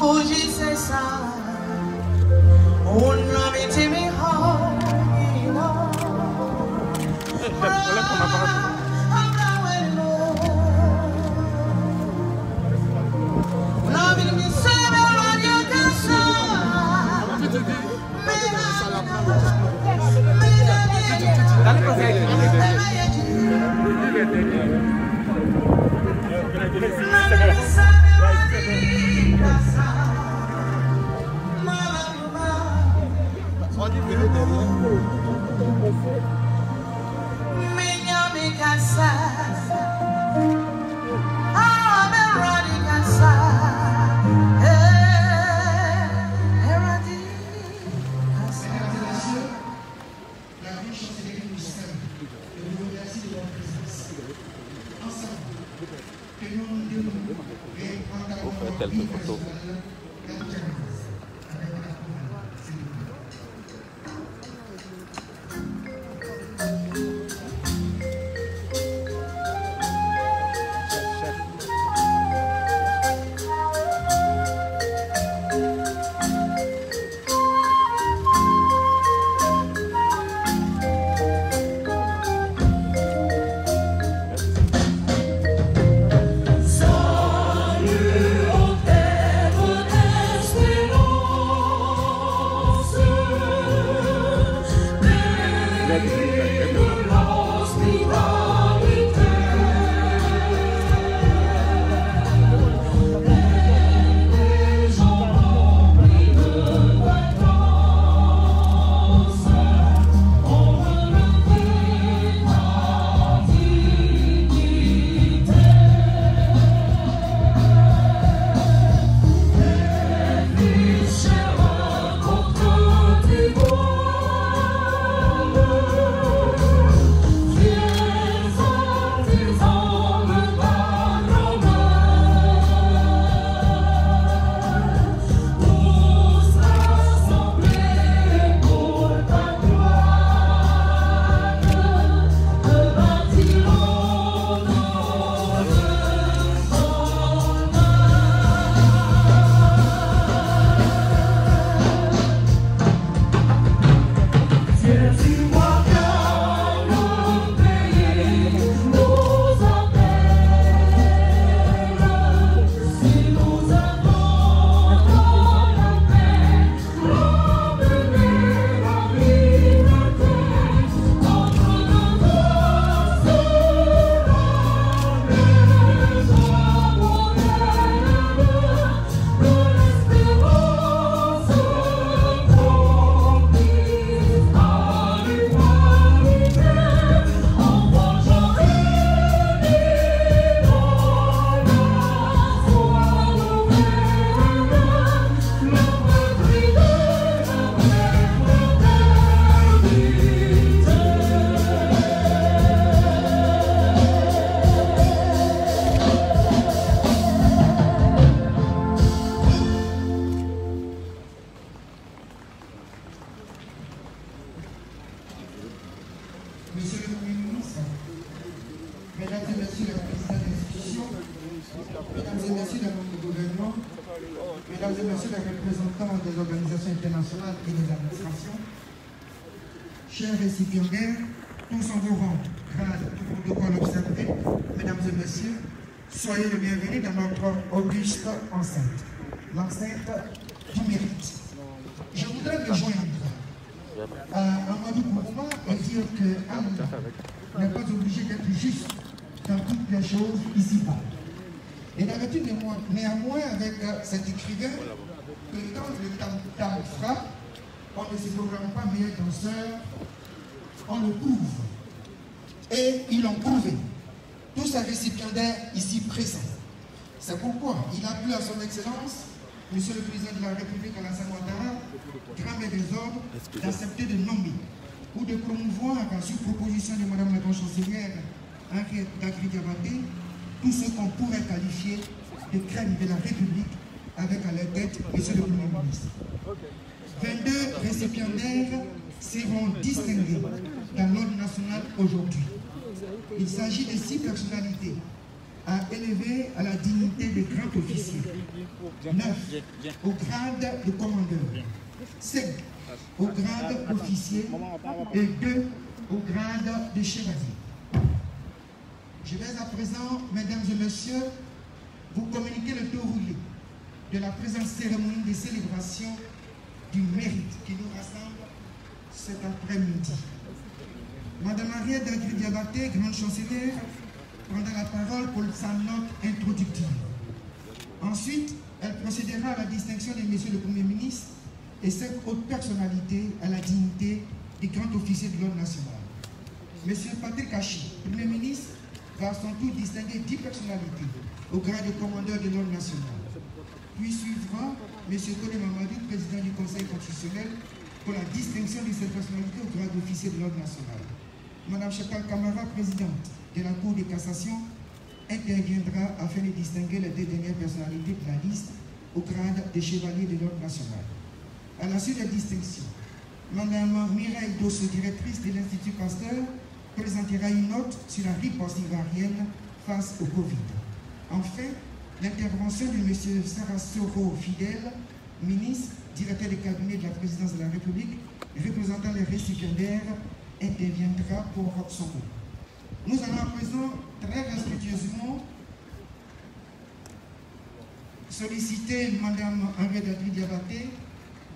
Hoje cessar Chers récipiendaires, tous en vos rangs, protocole observé, Mesdames et Messieurs, soyez les bienvenus dans notre auguste enceinte, l'enceinte du mérite. Je voudrais me joindre à Amadou Kourouma et dire que Anne n'est pas obligé d'être juste dans toutes les choses ici-bas. Et d'habitude, néanmoins, avec euh, cet écrivain, que quand le temps frappe, on ne se programme pas meilleur danseur, on le prouve. Et ils l'ont prouvé. Tous ces récipiendaires ici présents. C'est pourquoi il a plu à son Excellence, Monsieur le Président de la République Alassane Ouattara, grand des ordres, d'accepter de nommer ou de promouvoir, sur proposition de Madame la Grande Chancelière Henriette Dagri Diabaté, tous ceux qu'on pourrait qualifier de crème de la République avec à leur tête Monsieur le Premier ministre. 22 récipiendaires seront distingués aujourd'hui. Il s'agit de six personnalités à élever à la dignité de grand officier, neuf au grade de commandeur, cinq au grade d'officier et deux au grade de chevalier. Je vais à présent, mesdames et messieurs, vous communiquer le taux roulé de la présente cérémonie de célébration du mérite qui nous rassemble cet après-midi. Madame Ariette Dagri Diabaté, grande chancelière, prendra la parole pour sa note introductive. Ensuite, elle procédera à la distinction de Monsieur le Premier ministre et cinq autres personnalités à la dignité des grands officiers de l'ordre national. Monsieur Patrick Hachi, Premier ministre, va à son tour distinguer dix personnalités au grade de commandeur de l'ordre national. Puis suivra M. Kone Mamadou, président du Conseil constitutionnel, pour la distinction de cette personnalité au grade d'officier de l'ordre national. Madame Chapal Kamara, présidente de la Cour de cassation, interviendra afin de distinguer les deux dernières personnalités de la liste au grade de chevalier de l'ordre national. À la suite des distinctions, Madame Mireille Dosso, directrice de l'Institut Pasteur, présentera une note sur la riposte ivoirienne face au Covid. Enfin, l'intervention de M. Sarasoro Fidel, ministre, directeur de cabinet de la présidence de la République, représentant les récipiendaires, interviendra pour son rôle. Nous allons à présent très respectueusement solliciter Mme Henriette Adri Diabaté,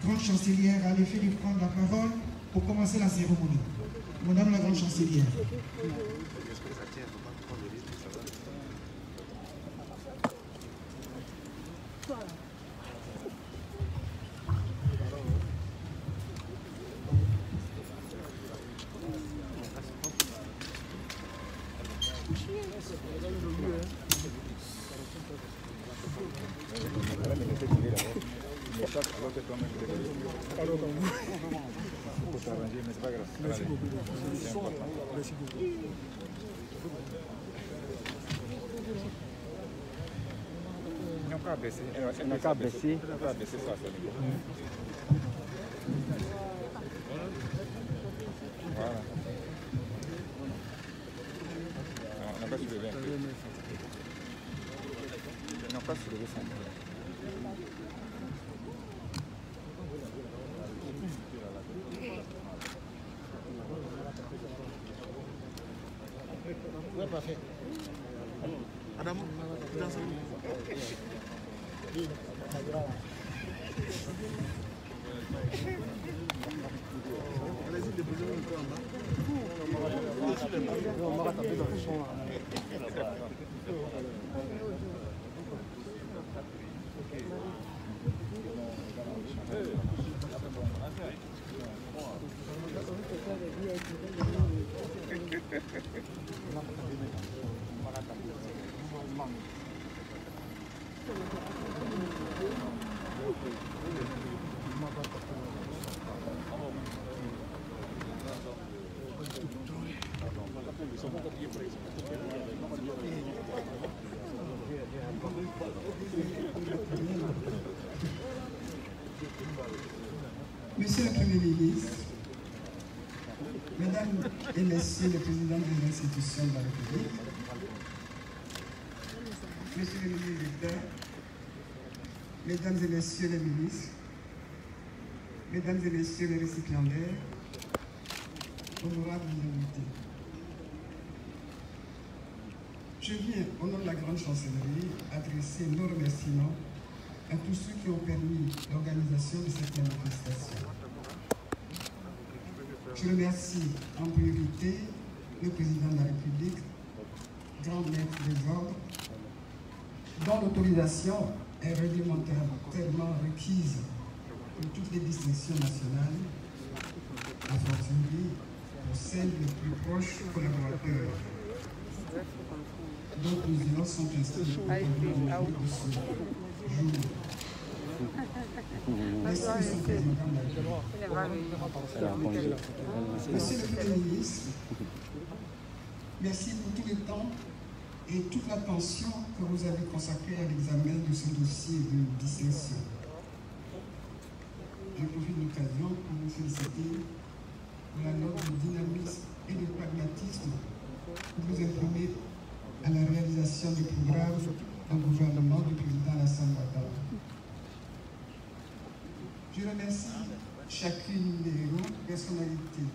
grande chancelière, à l'effet de prendre la parole pour commencer la cérémonie. Madame la grande chancelière. Ils n'ont qu'à baisser. Ils n'ont qu'à baisser. Ils n'ont qu'à baisser ça à ce niveau. Voilà. Non, On n'a pas soulevé un peu. Ils n'ont pas soulevé ça un peu. 一会儿说完了。Monsieur le Premier ministre, Mesdames et Messieurs les présidents des institutions de la République, Monsieur le ministre d'État, Mesdames et Messieurs les ministres, Mesdames et Messieurs les récipiendaires, honorables invités. Je viens, au nom de la Grande Chancellerie, adresser nos remerciements à tous ceux qui ont permis l'organisation de cette manifestation. Je remercie en priorité le président de la République, grand maître des ordres, dont l'autorisation est réglementairement requise pour toutes les distinctions nationales, à fortiori pour celles les plus proches collaborateurs. Dont plusieurs sont inscrits. Au de Monsieur le merci pour tout le temps et toute l'attention que vous avez consacrée à l'examen de ce dossier de dissension. Je profite de l'occasion pour vous féliciter pour la note de dynamisme et de pragmatisme que vous imprimez à la réalisation du programme un gouvernement du président Alassane Ouattara. Je remercie chacune des personnalités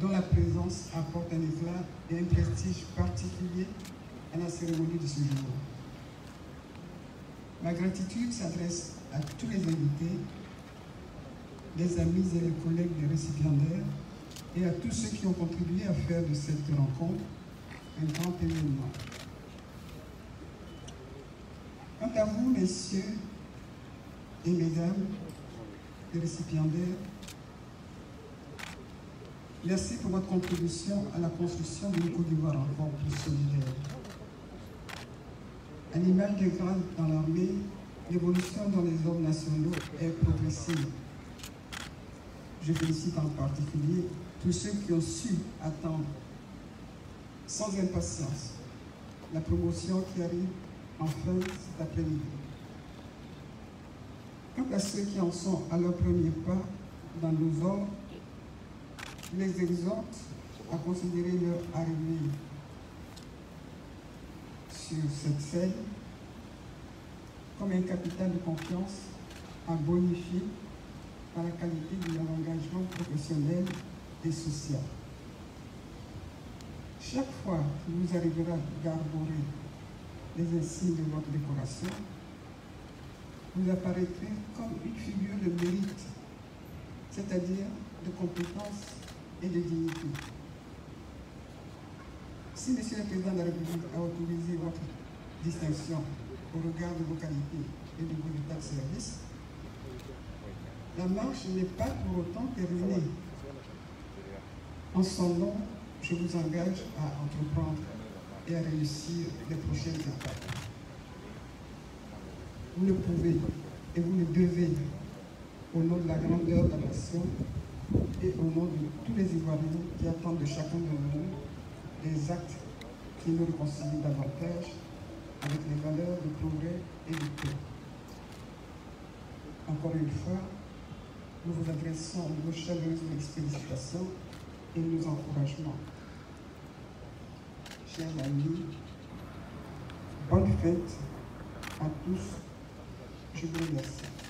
dont la présence apporte un éclat et un prestige particulier à la cérémonie de ce jour. Ma gratitude s'adresse à tous les invités, les amis et les collègues des récipiendaires et à tous ceux qui ont contribué à faire de cette rencontre un grand événement. Quant à vous, messieurs et mesdames, les récipiendaires, merci pour votre contribution à la construction d'une Côte d'Ivoire encore plus solidaire. À l'image des grades dans l'armée, l'évolution dans les ordres nationaux est progressive. Je félicite en particulier tous ceux qui ont su attendre sans impatience la promotion qui arrive enfin cet après-midi. Quant à ceux qui en sont à leur premier pas dans nos ordres, les exhorte à considérer leur arrivée sur cette scène comme un capital de confiance à bonifier par la qualité de leur engagement professionnel et social. Chaque fois qu'il vous arrivera d'arborer les insignes de votre décoration, vous apparaîtrez comme une figure de mérite, c'est-à-dire de compétence et de dignité. Si Monsieur le Président de la République a autorisé votre distinction au regard de vos qualités et de vos états de service, la marche n'est pas pour autant terminée. En son nom, je vous engage à entreprendre et à réussir les prochaines étapes. Vous le pouvez et vous le devez au nom de la grandeur de la nation et au nom de tous les Ivoiriens qui attendent de chacun de nous des actes qui nous réconcilient davantage avec les valeurs de progrès et de paix. Encore une fois, nous vous adressons nos chaleureuses félicitations et nos encouragements. Chers amis, bonne fête à tous. Je vous remercie.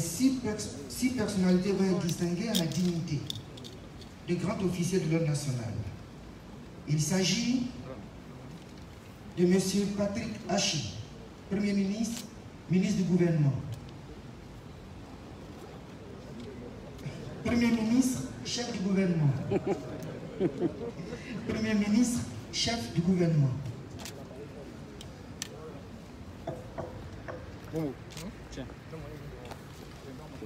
Six, pers- six personnalités vont être distinguées à la dignité de grand officier de l'ordre national. Il s'agit de M. Patrick Hachi, Premier ministre, ministre du gouvernement. Premier ministre, chef du gouvernement. Premier ministre, chef du gouvernement.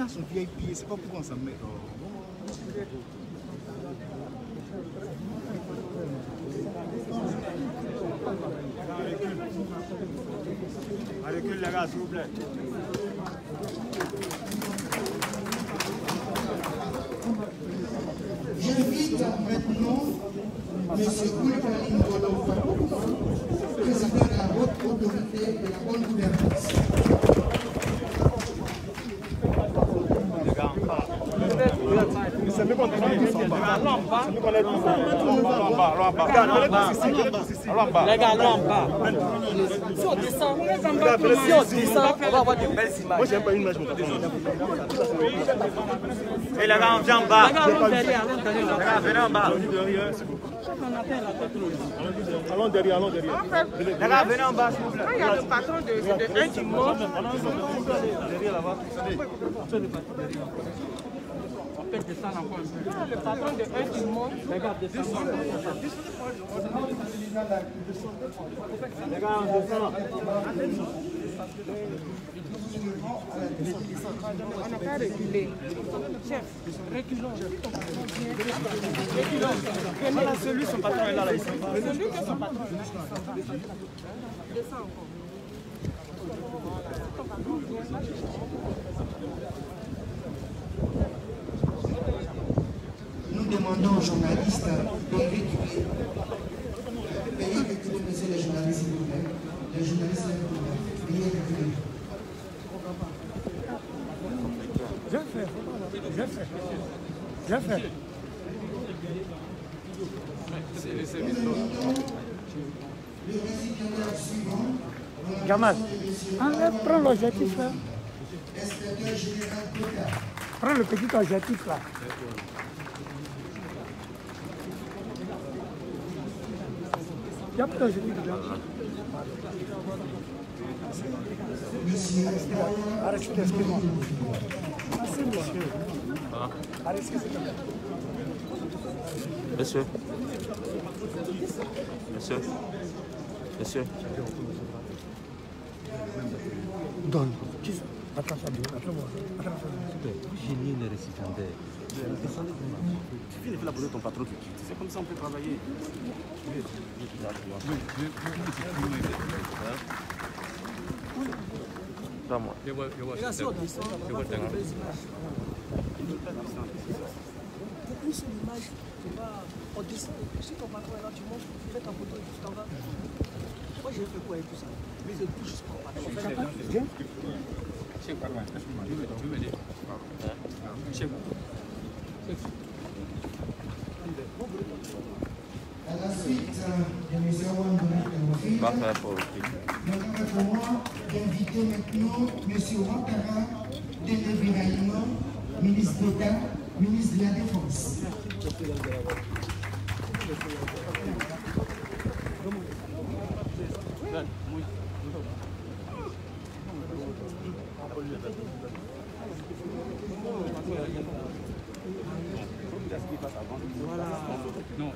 chacun son VIP, c'est pas pourquoi on s'en met. Les gars, s'il vous plaît. J'invite maintenant M. Oulkali Ngolofa, président de la haute autorité de la bonne gouvernance. C'est mieux qu'on demande qu'ils sont bas. C'est mieux qu'on les dise. Allons en bas, allons en bas. Regarde, allons tous ici, allons tous ici. Allons en bas. On va belles Moi, images. j'aime pas une en bas. Derrière, derrière. En bas. Allons derrière, allons derrière. Venez en bas. Il y a le patron de, un qui monte. On peut descendre encore un peu. Le patron de un qui monte. Les gars, descendons. Les gars, on descend. On n'a pas reculé. Chef, reculons. Voilà, celui, son patron est là, là, ici. Est son patron. Descends encore. Demandons aux journalistes de. Veuillez reculer, monsieur les journalistes, s'il vous plaît. Les journalistes, s'il vous plaît. Veuillez reculer. Nous demandons le récipiendaire suivant. Gamal, enlève, prends l'objectif là. Général Kota. Prends le petit objectif là. Capte l'objectif là. Monsieur Arrête, excuse-moi. Arrête, excuse-moi. Monsieur. Monsieur. Monsieur. Donne. Qui ça Attends, ça bien. Attends, J'ai mis le récipiendaire. Tu viens de faire la de ton patron. C'est comme ça? On peut travailler. Seule image, tu vas. Si ton patron tu tu fais ta photo et tu t'en vas. Moi, quoi avec tout ça Mais. À la suite de M. Nous avons pour moi d'inviter maintenant M. Délébiraïma, ministre d'État, ministre de la Défense. Voilà. Non,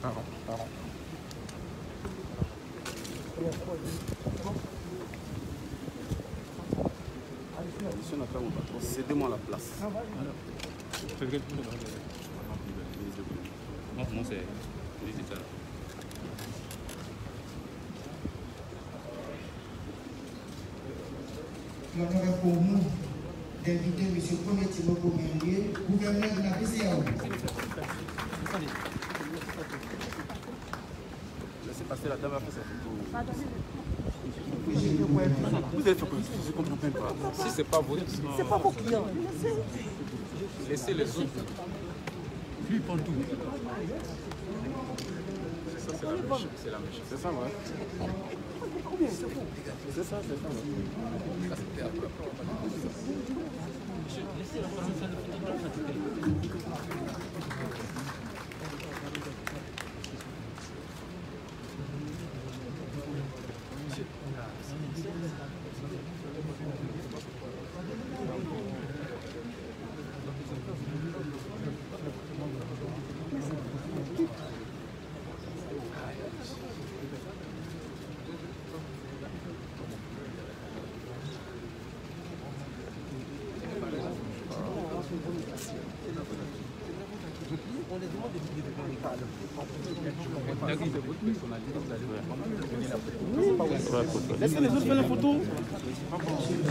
Pardon, pardon. Monsieur n'a pas mon cédez-moi la place. Moi, moi, c'est pour nous d'inviter M. Premier gouverneur de la. Laissez passer la dame après sa photo. Vous avez fait quoi? Je ne comprends même pas. Si c'est pas vous, C'est pas vos clients. laissez les autres. Lui, il prend tout. C'est ça, c'est la méchante. C'est la méchante. C'est ça, ouais. C'est ça, c'est ça. Ouais, faut- Laissez les autres faire la photo?